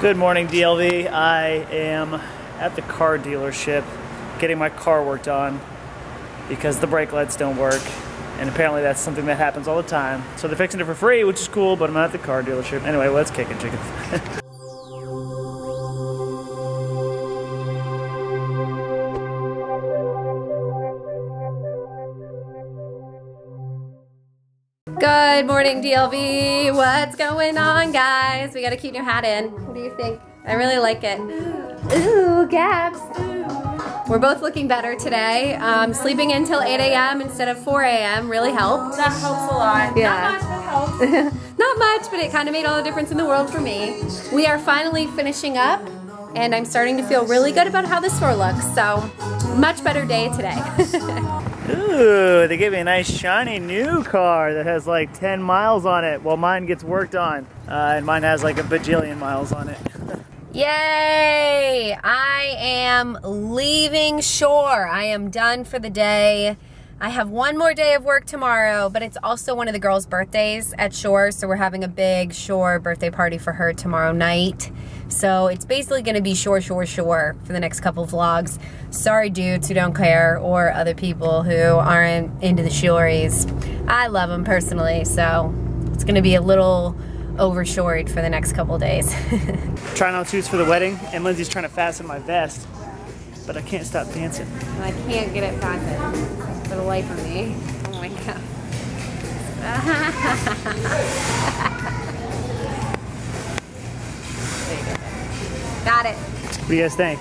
Good morning, DLV. I am at the car dealership getting my car worked on because the brake lights don't work. And apparently that's something that happens all the time. So they're fixing it for free, which is cool, but I'm not at the car dealership. Anyway, let's kick it, chickens. Good morning, DLV. What's going on, guys? We got a cute new hat in. What do you think? I really like it. Ooh, Gabs. We're both looking better today. Um, sleeping until 8 a.m. instead of 4 a.m. really helped. That helps a lot. Yeah. Not much, helps. Not much, but it kind of made all the difference in the world for me. We are finally finishing up, and I'm starting to feel really good about how the store looks. So, much better day today. Ooh, they gave me a nice shiny new car that has like 10 miles on it while mine gets worked on. Uh, and mine has like a bajillion miles on it. Yay! I am leaving shore. I am done for the day. I have one more day of work tomorrow, but it's also one of the girls' birthdays at shore, so we're having a big shore birthday party for her tomorrow night. So it's basically gonna be shore, shore, shore for the next couple vlogs. Sorry dudes who don't care or other people who aren't into the shories. I love them personally, so it's gonna be a little overshoried for the next couple days. Trying on suits for the wedding, and Lindsey's trying to fasten my vest, but I can't stop dancing. I can't get it fastened for the life of me. Oh my god. Got it. What do you guys think?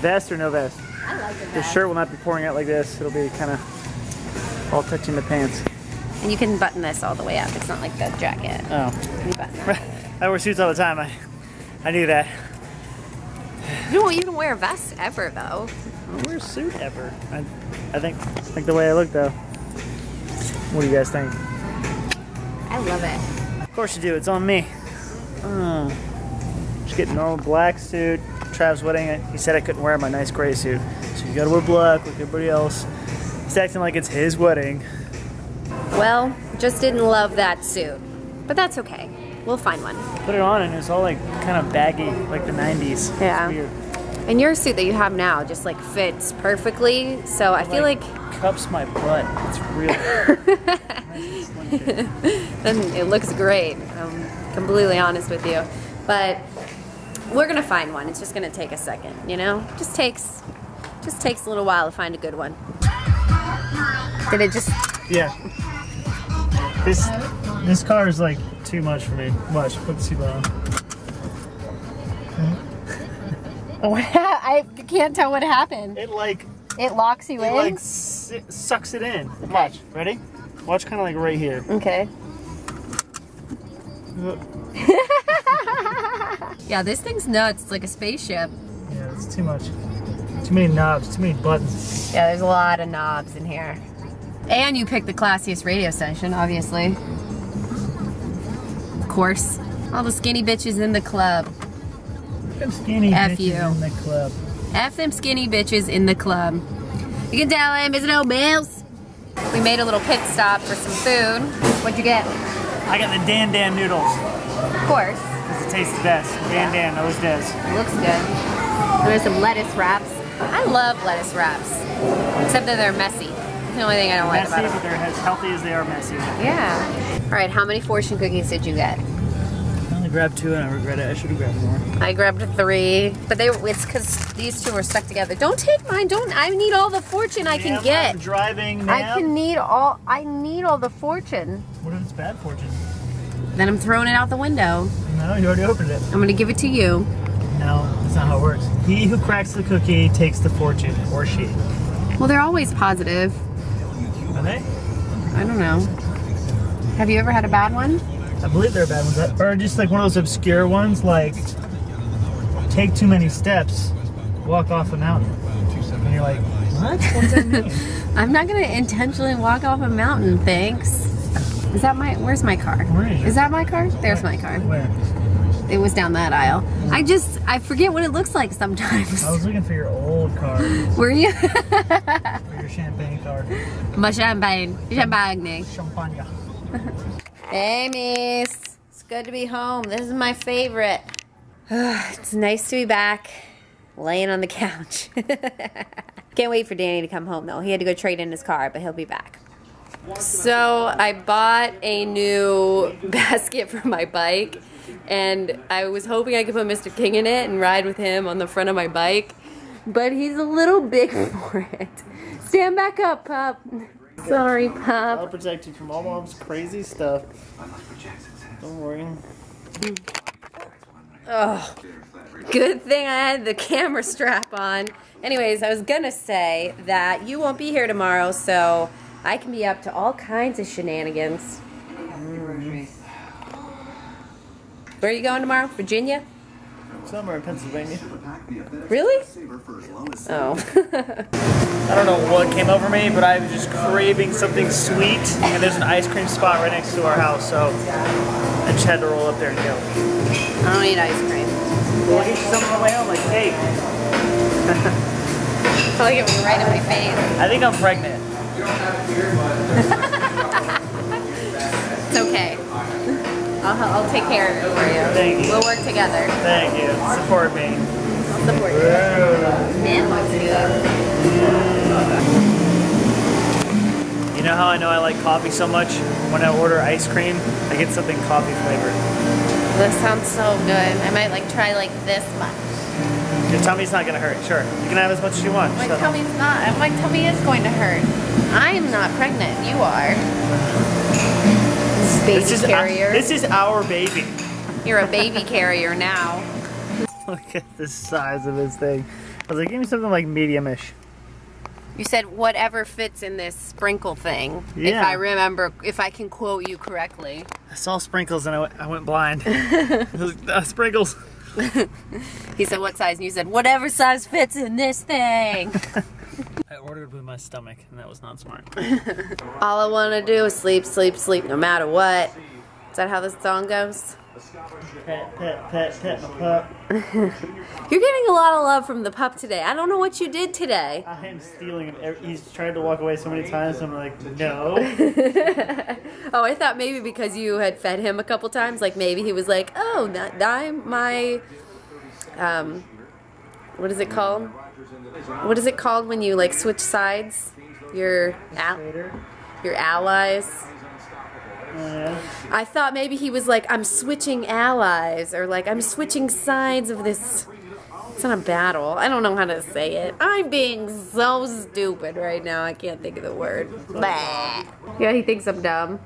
Vest or no vest? I like. The shirt will not be pouring out like this. It'll be kind of all touching the pants. And you can button this all the way up. It's not like the jacket. Oh. You button that. I wear suits all the time. I, I knew that. You don't, even wear a vest ever though. I don't wear a suit ever. I, I think like the way I look though. What do you guys think? I love it. Of course you do. It's on me. Oh. Just get a normal black suit. Trav's wedding. He said I couldn't wear my nice gray suit, so you gotta wear black like everybody else. He's acting like it's his wedding. Well, just didn't love that suit. But that's okay. We'll find one. Put it on and it's all like kind of baggy, like the 90s. It's Yeah. weird. And your suit that you have now just like fits perfectly. So I feel like cups my butt. It's real. and it looks great. I'm completely honest with you. But we're gonna find one. It's just gonna take a second, you know? Just takes just takes a little while to find a good one. Did it just yeah. This this car is like too much for me. Watch, put the seatbelt on. I can't tell what happened. It like It locks you it in? like s- sucks it in. Watch, ready? Watch, kind of like right here. okay. Yeah, this thing's nuts. It's like a spaceship. Yeah, it's too much. Too many knobs, too many buttons. Yeah, there's a lot of knobs in here. And you picked the classiest radio station, obviously. Of course. All the skinny bitches in the club. Them skinny F bitches you. in the club. F them skinny bitches in the club. You can tell him, isn't no bills. We made a little pit stop for some food. What'd you get? I got the Dan Dan noodles. Of course. Because it tastes the best. Dan Dan always does. It looks good. And there's some lettuce wraps. I love lettuce wraps. Except that they're messy. The only thing I don't like Messy, about but them. they're as healthy as they are messy. Yeah. All right, how many fortune cookies did you get? I only grabbed two and I regret it. I should have grabbed more. I grabbed three, but they it's because these two were stuck together. Don't take mine. Don't. I need all the fortune I can Ma'am, get. I'm driving I can need all. I need all the fortune. What if it's bad fortune? Then I'm throwing it out the window. No, you already opened it. I'm gonna give it to you. No, that's not how it works. He who cracks the cookie takes the fortune, or she. Well, they're always positive. Are they? I don't know. Have you ever had a bad one? I believe they're bad ones. Or just like one of those obscure ones, like take too many steps, walk off a mountain. And you're like, what? What does that mean? I'm not gonna intentionally walk off a mountain. Thanks. Is that my? Where's my car? Where is Is that my car? There's my car. Where? It was down that aisle. I just I forget what it looks like sometimes. I was looking for your old car, Were you? for your champagne car. My champagne. Champagne. Champagne. Hey, Miss. It's good to be home. This is my favorite. it's nice to be back, laying on the couch. Can't wait for Danny to come home though. He had to go trade in his car, but he'll be back. So I bought a new basket for my bike, and I was hoping I could put Mr. King in it and ride with him on the front of my bike, but he's a little big for it. Stand back up, pup. Sorry, pup. I'll protect you from all mom's crazy stuff. Don't worry. Oh, good thing I had the camera strap on. Anyways, I was gonna say that you won't be here tomorrow, so I can be up to all kinds of shenanigans. Mm-hmm. Where are you going tomorrow? Virginia? Somewhere in Pennsylvania. Really? Oh. I don't know what came over me, but I was just craving something sweet, and there's an ice cream spot right next to our house, so I just had to roll up there and go. I don't eat ice cream. Well, get you something on my own, like cake. Probably get me right in my face. I think I'm pregnant. It's okay. I'll, I'll take care of it for you. Thank you. We'll work together. Thank you. Support me. I'll support you. Mint looks good. You know how I know I like coffee so much? When I order ice cream, I get something coffee flavored. This sounds so good. I might like try like this much. Your tummy's not gonna hurt. Sure, you can have as much as you want. My up. tummy's not. My tummy is going to hurt. I'm not pregnant. You are. Baby This is, carrier. this is our baby. You're a baby carrier now. Look at the size of this thing. I was like, give me something like medium-ish. You said whatever fits in this sprinkle thing. If Yeah. I remember, if I can quote you correctly. I saw sprinkles and I went, I went blind. Was, uh, sprinkles. He said what size, and you said whatever size fits in this thing. I ordered with my stomach, and that was not smart. All I want to do is sleep, sleep, sleep, no matter what. Is that how this song goes? pet, pet, pet, pet my pup. You're getting a lot of love from the pup today. I don't know what you did today. I am stealing him. He's tried to walk away so many times. I'm like, no. oh, I thought maybe because you had fed him a couple times, like maybe he was like, "Oh, that, I'm my, um, what is it called? What is it called when you like switch sides? Your al- your allies." I thought maybe he was like, "I'm switching allies," or like, "I'm switching sides of this." It's not a battle. I don't know how to say it. I'm being so stupid right now. I can't think of the word. Yeah, he thinks I'm dumb.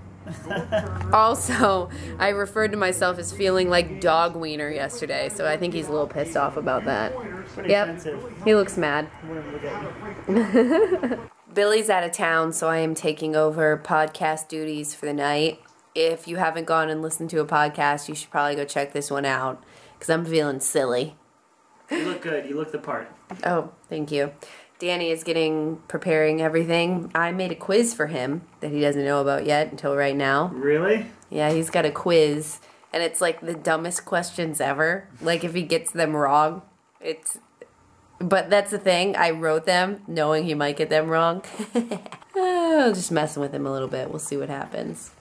Also, I referred to myself as feeling like dog wiener yesterday, so I think he's a little pissed off about that. Pretty Yep, he looks mad. I wouldn't look at you. Billy's out of town, so I am taking over podcast duties for the night. If you haven't gone and listened to a podcast, you should probably go check this one out because I'm feeling silly. You look good. You look the part. Oh, thank you. Danny is getting preparing everything. I made a quiz for him that he doesn't know about yet until right now. Really? Yeah, he's got a quiz, and it's like the dumbest questions ever. Like if he gets them wrong, it's. But that's the thing. I wrote them knowing he might get them wrong. oh, just messing with him a little bit. We'll see what happens.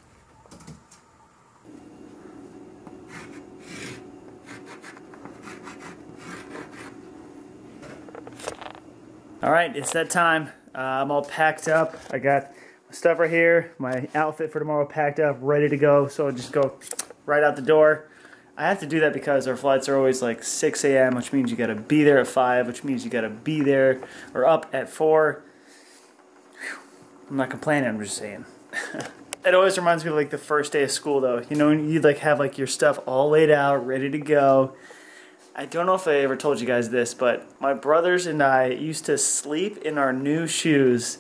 All right, it's that time. Uh, I'm all packed up. I got my stuff right here, my outfit for tomorrow packed up, ready to go. So I'll just go right out the door. I have to do that because our flights are always like 6 a.m., which means you got to be there at 5, which means you got to be there or up at 4. I'm not complaining, I'm just saying. it always reminds me of like the first day of school though. You know, you like have like your stuff all laid out, ready to go. I don't know if I ever told you guys this, but my brothers and I used to sleep in our new shoes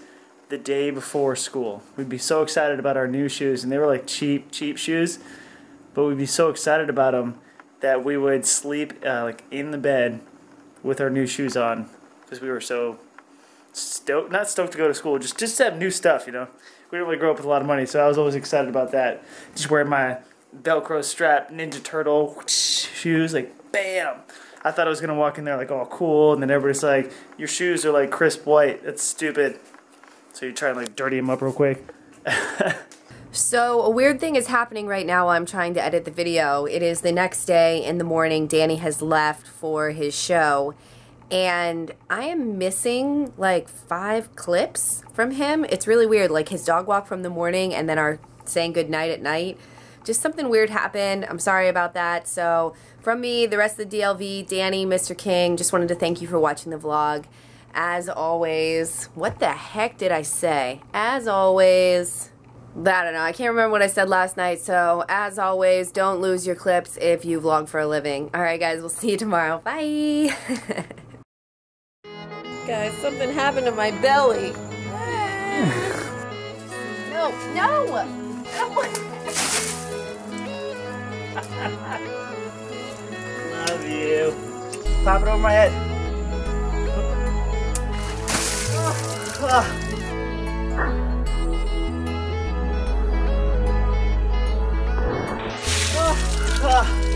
the day before school. We'd be so excited about our new shoes, and they were like cheap, cheap shoes, but we'd be so excited about them that we would sleep uh, like in the bed with our new shoes on because we were so stoked, not stoked to go to school, just just to have new stuff, you know. We didn't really grow up with a lot of money, so I was always excited about that. Just wearing my Velcro strap Ninja Turtle shoes, like bam. I thought I was gonna walk in there like all cool, and then everybody's like, "Your shoes are like crisp white. That's stupid." So you try and like dirty them up real quick. So, a weird thing is happening right now while I'm trying to edit the video. It is the next day in the morning. Danny has left for his show, and I am missing like five clips from him. It's really weird. Like his dog walk from the morning and then our saying goodnight at night. Just something weird happened. I'm sorry about that. So, from me, the rest of the DLV, Danny, Mr. King, just wanted to thank you for watching the vlog. As always, what the heck did I say? As always, I don't know. I can't remember what I said last night. So, as always, don't lose your clips if you vlog for a living. All right, guys, we'll see you tomorrow. Bye. guys, something happened to my belly. no, no. Love you. Pop it over my head. Ah. Ah. Ah.